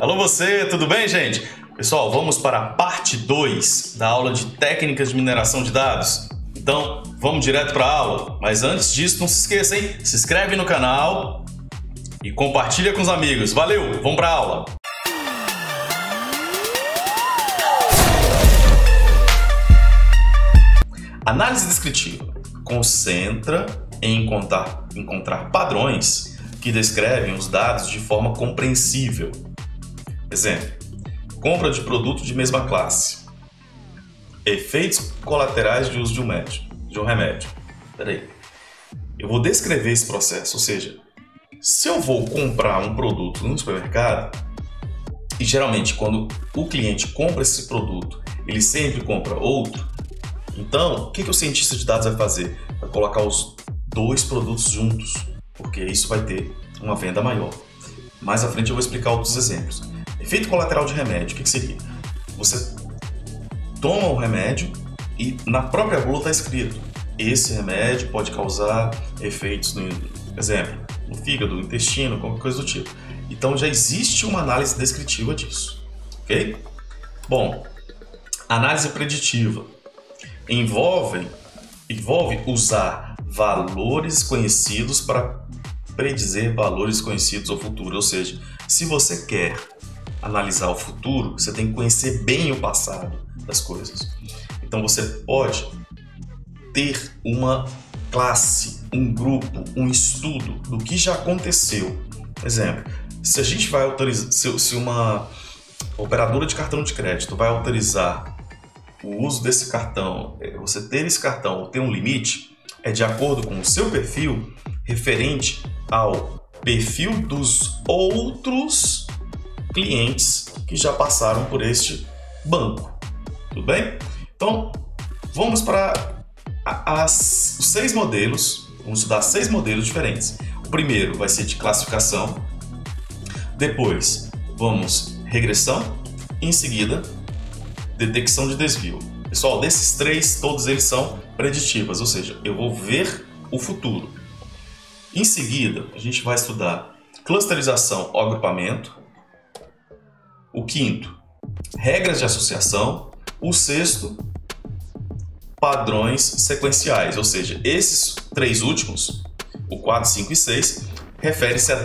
Alô você, tudo bem, gente? Pessoal, vamos para a parte 2 da aula de técnicas de mineração de dados. Então, vamos direto para a aula. Mas antes disso, não se esqueça, hein? Se inscreve no canal e compartilha com os amigos. Valeu, vamos para a aula. Análise descritiva concentra em encontrar, encontrar padrões que descrevem os dados de forma compreensível. Exemplo: compra de produto de mesma classe, Efeitos colaterais de uso de um, médio, de um remédio. Peraí. Eu vou descrever esse processo, ou seja, se eu vou comprar um produto no supermercado, e geralmente quando o cliente compra esse produto, ele sempre compra outro, então o que, que o cientista de dados vai fazer? Vai colocar os dois produtos juntos, porque isso vai ter uma venda maior. Mais à frente eu vou explicar outros exemplos. Efeito colateral de remédio, o que, que seria? Você toma o remédio e na própria bula está escrito: esse remédio pode causar efeitos, no exemplo, no fígado, no intestino, qualquer coisa do tipo. Então já existe uma análise descritiva disso, ok? Bom, análise preditiva envolve, envolve usar valores conhecidos para predizer valores conhecidos ao futuro. Ou seja, se você quer analisar o futuro, você tem que conhecer bem o passado das coisas. Então você pode ter uma classe, um grupo, um estudo do que já aconteceu. Exemplo, se a gente vai autorizar, se, se uma operadora de cartão de crédito vai autorizar o uso desse cartão, é, você ter esse cartão ou ter um limite, é de acordo com o seu perfil referente ao perfil dos outros clientes que já passaram por este banco. Tudo bem? Então, vamos para as, os seis modelos. Vamos estudar seis modelos diferentes. O primeiro vai ser de classificação. Depois, vamos regressão. Em seguida, detecção de desvio. Pessoal, desses três, todos eles são preditivas, ou seja, eu vou ver o futuro. Em seguida, a gente vai estudar clusterização ou agrupamento. O quinto, regras de associação. O sexto, padrões sequenciais, ou seja, esses três últimos, o 4, 5 e 6, refere-se à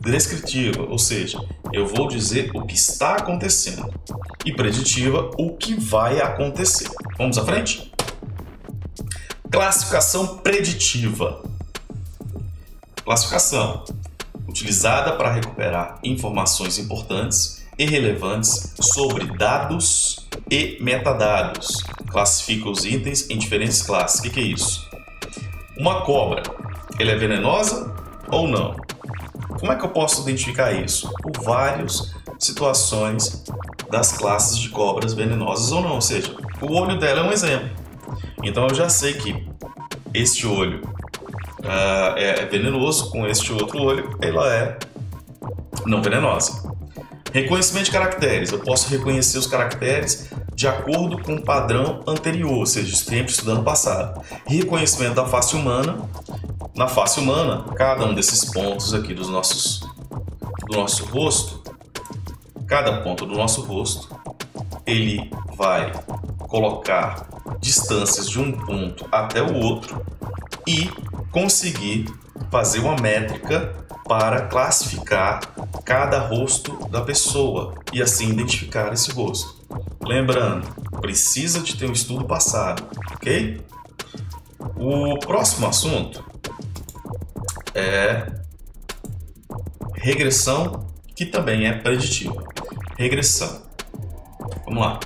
descritiva, ou seja, eu vou dizer o que está acontecendo, e preditiva, o que vai acontecer. Vamos à frente? Classificação preditiva. Classificação utilizada para recuperar informações importantes e relevantes sobre dados e metadados. Classifica os itens em diferentes classes. O que, que é isso? Uma cobra, ela é venenosa ou não? Como é que eu posso identificar isso? Por várias situações das classes de cobras venenosas ou não. Ou seja, o olho dela é um exemplo. Então eu já sei que este olho uh, é venenoso, com este outro olho ela é não venenosa. Reconhecimento de caracteres. Eu posso reconhecer os caracteres de acordo com o padrão anterior, ou seja, sempre estudando passado. Reconhecimento da face humana. Na face humana, cada um desses pontos aqui dos nossos, do nosso rosto, cada ponto do nosso rosto, ele vai colocar distâncias de um ponto até o outro e conseguir fazer uma métrica para classificar cada rosto da pessoa e assim identificar esse rosto. Lembrando, precisa de ter um estudo passado, ok? O próximo assunto é regressão, que também é preditiva. Regressão. Vamos lá.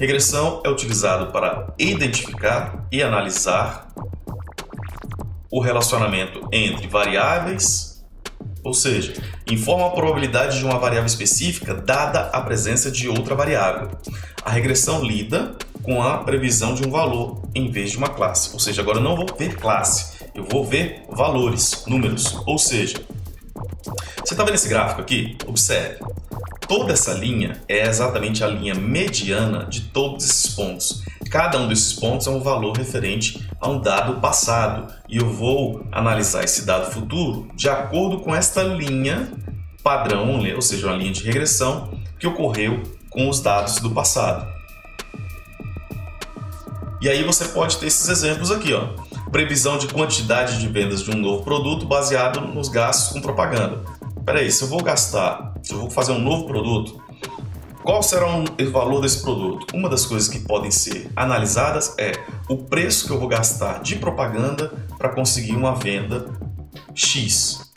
Regressão é utilizado para identificar e analisar o relacionamento entre variáveis, ou seja, informa a probabilidade de uma variável específica dada a presença de outra variável. A regressão lida com a previsão de um valor em vez de uma classe, ou seja, agora eu não vou ver classe, eu vou ver valores, números, ou seja, você está vendo esse gráfico aqui? Observe. Toda essa linha é exatamente a linha mediana de todos esses pontos. Cada um desses pontos é um valor referente a um dado passado e eu vou analisar esse dado futuro de acordo com esta linha padrão, ou seja, uma linha de regressão que ocorreu com os dados do passado. E aí você pode ter esses exemplos aqui, ó. Previsão de quantidade de vendas de um novo produto baseado nos gastos com propaganda. Peraí, se eu vou gastar, se eu vou fazer um novo produto, qual será o valor desse produto? Uma das coisas que podem ser analisadas é o preço que eu vou gastar de propaganda para conseguir uma venda X.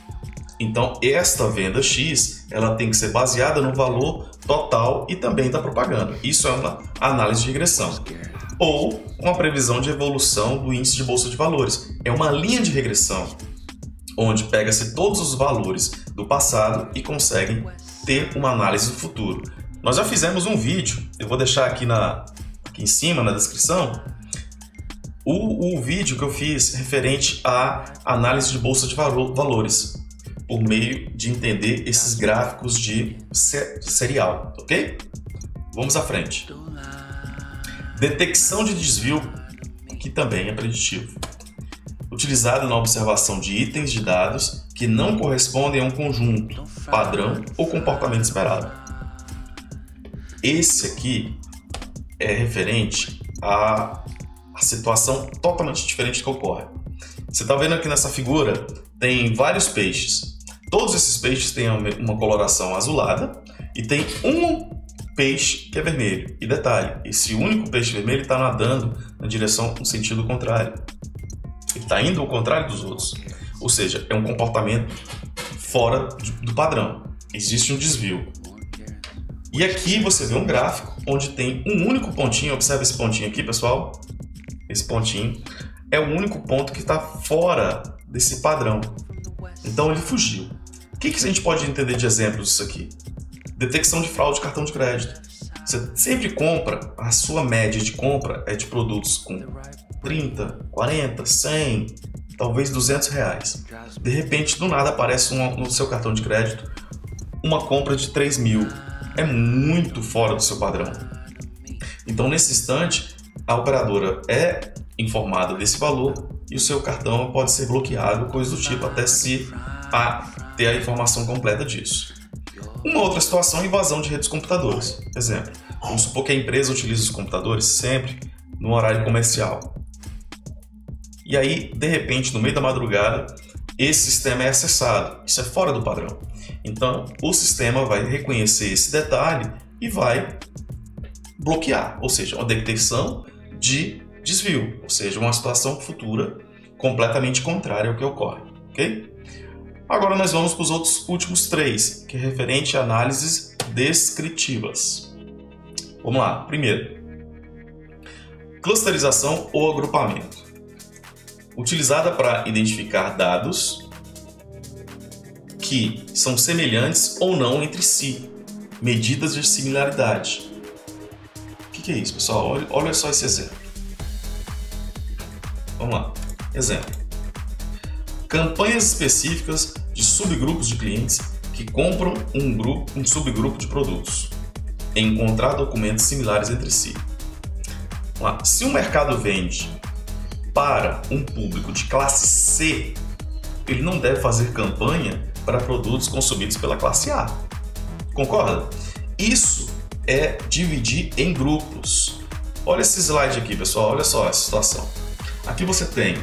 Então, esta venda X, ela tem que ser baseada no valor total e também da propaganda. Isso é uma análise de regressão. Ou uma previsão de evolução do índice de bolsa de valores. É uma linha de regressão onde pega-se todos os valores do passado e consegue ter uma análise do futuro. Nós já fizemos um vídeo, eu vou deixar aqui, na, aqui em cima na descrição, o, o vídeo que eu fiz referente à análise de bolsa de valores, por meio de entender esses gráficos de serial, ok? Vamos à frente. Detecção de desvio, que também é preditivo. Utilizado na observação de itens de dados que não correspondem a um conjunto, padrão ou comportamento esperado. Esse aqui é referente à, à situação totalmente diferente que ocorre. Você está vendo aqui nessa figura, tem vários peixes. Todos esses peixes têm uma coloração azulada e tem um peixe que é vermelho. E detalhe, esse único peixe vermelho está nadando na direção no sentido contrário. Ele está indo ao contrário dos outros. Ou seja, é um comportamento fora do padrão. Existe um desvio. E aqui você vê um gráfico onde tem um único pontinho, observa esse pontinho aqui, pessoal. Esse pontinho é o único ponto que está fora desse padrão. Então ele fugiu. O que, que a gente pode entender de exemplos disso aqui? Detecção de fraude de cartão de crédito. Você sempre compra, a sua média de compra é de produtos com 30, 40, 100, talvez 200 reais. De repente, do nada aparece no seu cartão de crédito uma compra de 3 mil é muito fora do seu padrão. Então, nesse instante, a operadora é informada desse valor e o seu cartão pode ser bloqueado, coisa do tipo, até se a, ter a informação completa disso. Uma outra situação é invasão de redes computadoras. Exemplo, vamos supor que a empresa utiliza os computadores sempre no horário comercial. E aí, de repente, no meio da madrugada, esse sistema é acessado. Isso é fora do padrão. Então, o sistema vai reconhecer esse detalhe e vai bloquear, ou seja, uma detecção de desvio, ou seja, uma situação futura completamente contrária ao que ocorre, ok? Agora nós vamos para os outros últimos três, que é referente a análises descritivas. Vamos lá, primeiro, clusterização ou agrupamento, utilizada para identificar dados que são semelhantes ou não entre si, medidas de similaridade. O que, é isso, pessoal? Olha, olha só esse exemplo. Vamos lá. Exemplo: campanhas específicas de subgrupos de clientes que compram um grupo, um subgrupo de produtos. Encontrar documentos similares entre si. Vamos lá. Se o mercado vende para um público de classe C, ele não deve fazer campanha para produtos consumidos pela classe A. Concorda? Isso é dividir em grupos. Olha esse slide aqui, pessoal. Olha só essa situação. Aqui você tem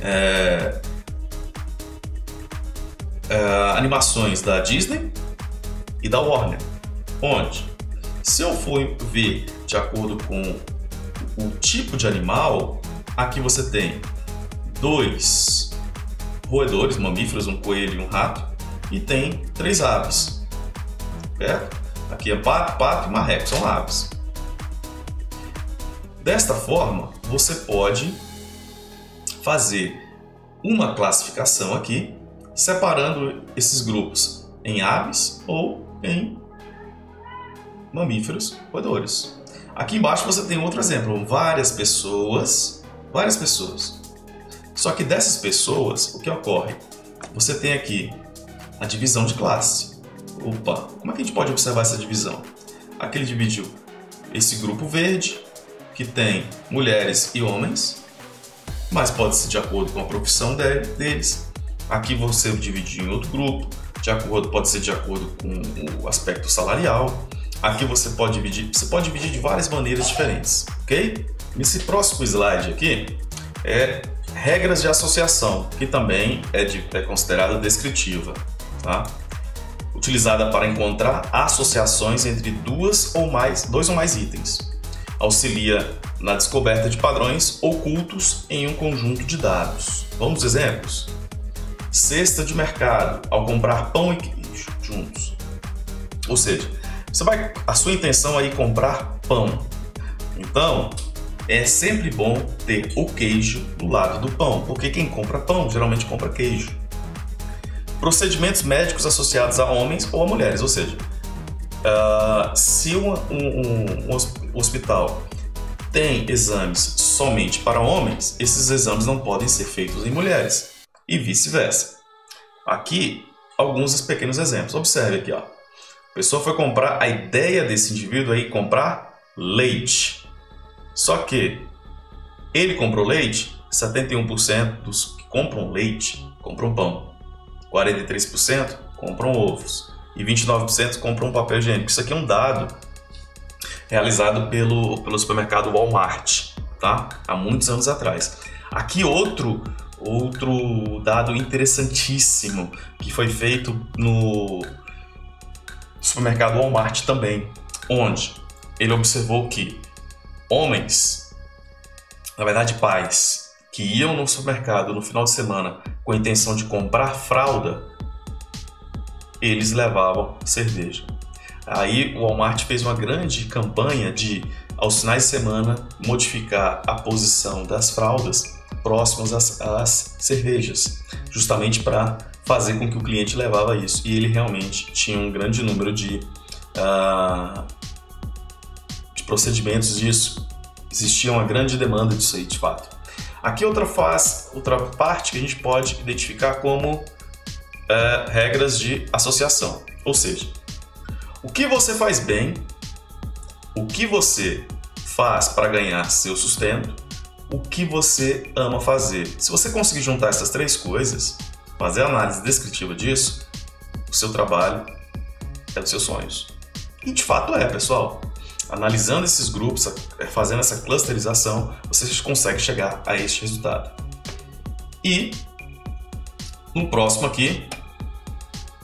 é, é, animações da Disney e da Warner. Onde, se eu for ver de acordo com o tipo de animal, aqui você tem dois roedores, mamíferos, um coelho e um rato, e tem três aves. Certo? Aqui é pato, pato e marreco, são aves. Desta forma, você pode fazer uma classificação aqui, separando esses grupos em aves ou em mamíferos roedores. Aqui embaixo você tem outro exemplo, várias pessoas, várias pessoas só que dessas pessoas, o que ocorre? Você tem aqui a divisão de classe. Opa, como é que a gente pode observar essa divisão? Aqui ele dividiu esse grupo verde que tem mulheres e homens, mas pode ser de acordo com a profissão deles. Aqui você divide em outro grupo, de acordo, pode ser de acordo com o aspecto salarial. Aqui você pode dividir, você pode dividir de várias maneiras diferentes, ok? Nesse próximo slide aqui é regras de associação, que também é, de, é considerada descritiva, tá? Utilizada para encontrar associações entre duas ou mais, dois ou mais itens. Auxilia na descoberta de padrões ocultos em um conjunto de dados. Vamos exemplos? Cesta de mercado ao comprar pão e queijo juntos. Ou seja, você vai, a sua intenção é ir comprar pão. Então, é sempre bom ter o queijo do lado do pão, porque quem compra pão geralmente compra queijo. Procedimentos médicos associados a homens ou a mulheres, ou seja, uh, se um, um, um hospital tem exames somente para homens, esses exames não podem ser feitos em mulheres e vice-versa. Aqui, alguns pequenos exemplos. Observe aqui, ó. A pessoa foi comprar, a ideia desse indivíduo aí comprar leite. Só que ele comprou leite, 71% dos que compram leite compram pão. 43% compram ovos e 29% compram papel higiênico. Isso aqui é um dado realizado pelo, pelo supermercado Walmart, tá? Há muitos anos atrás. Aqui outro outro dado interessantíssimo que foi feito no supermercado Walmart também, onde ele observou que homens, na verdade pais, que iam no supermercado no final de semana com a intenção de comprar fralda, eles levavam cerveja. Aí o Walmart fez uma grande campanha de, aos finais de semana, modificar a posição das fraldas próximas às, às cervejas, justamente para fazer com que o cliente levava isso. E ele realmente tinha um grande número de, uh, de procedimentos disso. Existia uma grande demanda disso aí, de fato. Aqui outra faz, outra parte que a gente pode identificar como uh, regras de associação, ou seja, o que você faz bem, o que você faz para ganhar seu sustento, o que você ama fazer. Se você conseguir juntar essas três coisas, fazer a análise descritiva disso, o seu trabalho é dos seus sonhos. E de fato é, pessoal. Analisando esses grupos, é, fazendo essa clusterização, você consegue chegar a este resultado. E no próximo aqui,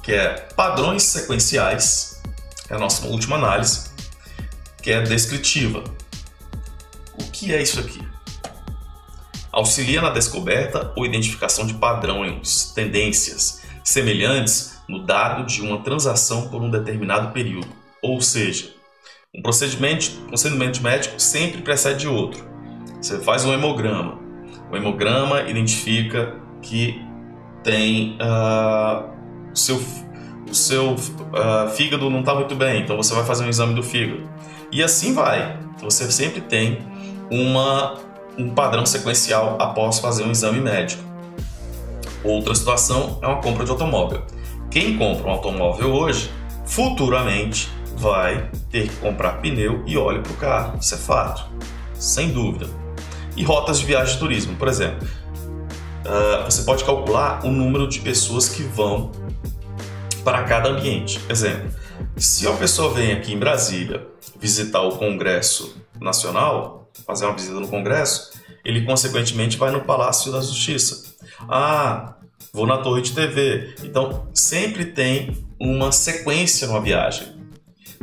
que é padrões sequenciais, é a nossa última análise, que é descritiva. O que é isso aqui? Auxilia na descoberta ou identificação de padrões, tendências semelhantes no dado de uma transação por um determinado período. Ou seja, um procedimento, procedimento médico sempre precede outro. Você faz um hemograma. O hemograma identifica que tem uh, o seu o seu uh, fígado não está muito bem, então você vai fazer um exame do fígado. E assim vai. Você sempre tem uma, um padrão sequencial após fazer um exame médico. Outra situação é uma compra de automóvel. Quem compra um automóvel hoje, futuramente vai ter que comprar pneu e óleo para o carro. Isso é fato, sem dúvida. E rotas de viagem de turismo, por exemplo. Uh, você pode calcular o número de pessoas que vão para cada ambiente. Exemplo, se a pessoa vem aqui em Brasília visitar o Congresso Nacional, fazer uma visita no Congresso, ele consequentemente vai no Palácio da Justiça. Ah, vou na Torre de TV. Então, sempre tem uma sequência numa viagem.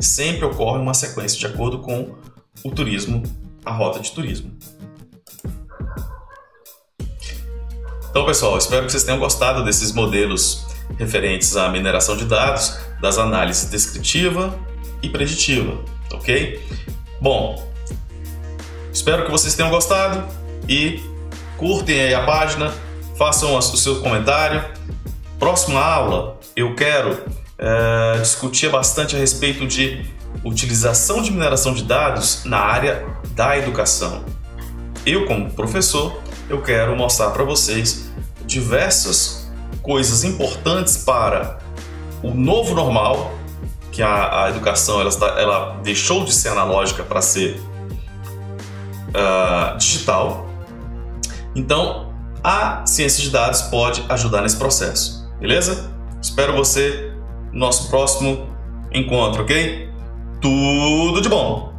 Sempre ocorre uma sequência de acordo com o turismo, a rota de turismo. Então, pessoal, espero que vocês tenham gostado desses modelos referentes à mineração de dados, das análises descritiva e preditiva, ok? Bom, espero que vocês tenham gostado e curtem aí a página, façam o seu comentário. Próxima aula eu quero é, discutir bastante a respeito de utilização de mineração de dados na área da educação. Eu, como professor, eu quero mostrar para vocês diversas coisas importantes para o novo normal, que a, a educação ela, ela deixou de ser analógica para ser uh, digital. Então, a ciência de dados pode ajudar nesse processo, beleza? Espero você nosso próximo encontro, ok? Tudo de bom!